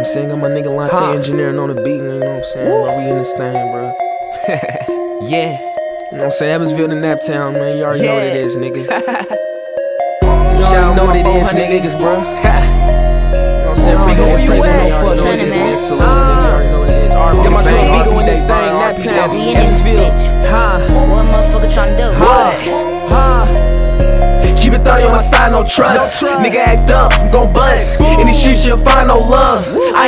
I'm saying, got my nigga Lontae Huh. engineering on the beat, you know what I'm saying? Bro, we in this thing, bro. yeah. You know what I'm saying? Evansville to Naptown, man. You already know what it Yeah. nigga. You already know what it my is, 400 niggas, niggas, bro. You know what I'm saying? Free where going you takes, at? man. You already know what it is, man. Salute, nigga. You already know what it is. RP, Get my bang, dog in this thing, Naptown, RP, We in this Evansville. Huh? What motherfucker tryna do? Huh? Huh? Keep it 30 on my side, no trust. No trust. Nigga act up, I'm gon' bust.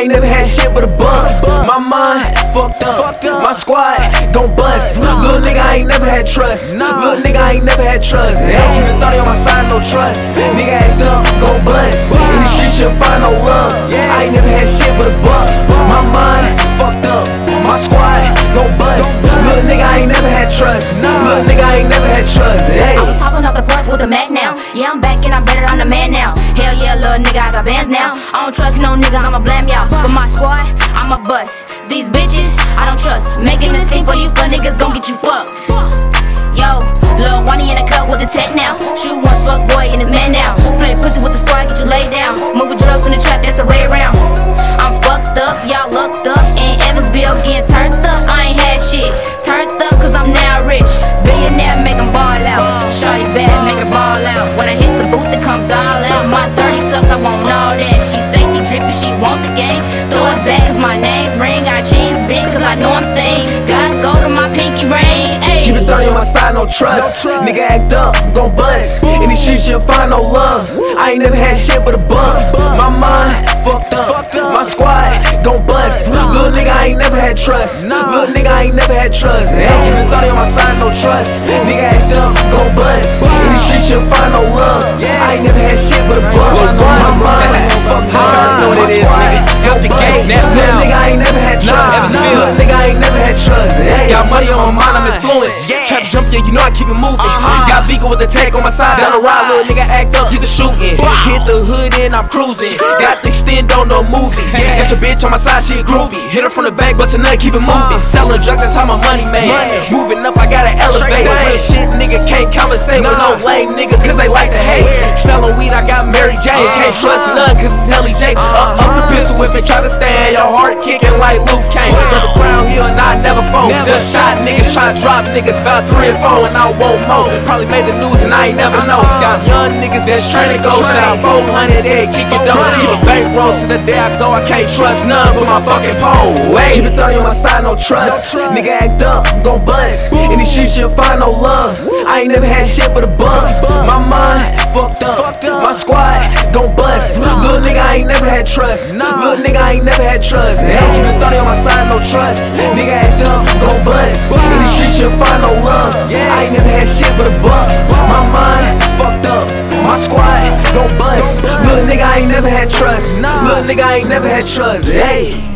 I ain't never had shit but a bug. My mind fucked up. My squad gon' bust. Little nigga, I ain't never had trust. Little nigga, I ain't never had trust. Hey, keep it 30 on my side, no trust. Nigga act up, gon' bust. In these streets, you'll find no love. Nigga, I'ma blame y'all. For my squad, I'm a bust. These bitches, I don't trust. Making a scene for you for niggas gon' get you fucked. Ayy. Keep it 30 on my side, no trust. Nigga act up, I'm gon' bust. These streets, you'll find no love. I ain't never had shit but a bug. My mind fucked up. Never had trust. Hey. Got money on my mind, I'm uh-huh. influenced. Trap jump, yeah, you know I keep it moving. Uh-huh. Got Veego with the tag on my side. Down the ride, uh-huh. little nigga act up, get the shooting. Hit the hood and I'm cruising. Got the extend on no movie. Yeah, got your bitch on my side, she groovy. Hit her from the back, but nut, keep it moving. Selling drugs, that's how my money made. Moving up, I gotta elevate. Real shit, nigga can't conversate with no lame nigga, cause they like to hate. Selling weed, I got Mary Jane. Can't trust none, cause it's Telly J. Up, up the pistol whip and try to stand. Your heart kicking like Luke Kane. From the ground hill, and I never fold. Just shot niggas, to drop niggas, about three and four, and I want more. Probably made the news, and I ain't never know. Got young niggas that's trying to go. Shout out 400, they kick it down. Keep a bankroll to the day I go. I can't trust none but my fucking pole. Hey. Keep it 30 on my side, no trust. Nigga act up, gon' bust. In these streets, you'll find no love. I ain't never had shit but a bug. My mind fucked up. My squad gon' bust. Little nigga, I ain't never had trust. Little nigga, I ain't never had trust. Hey, keep it 30 on my side, no trust. Nigga act dumb, go bust. In these streets, you'll find no love. I ain't never had shit but a bug. My mind fucked up. My squad go bust. Little nigga, I ain't never had trust. Nah. Little nigga, I ain't never had trust. Hey.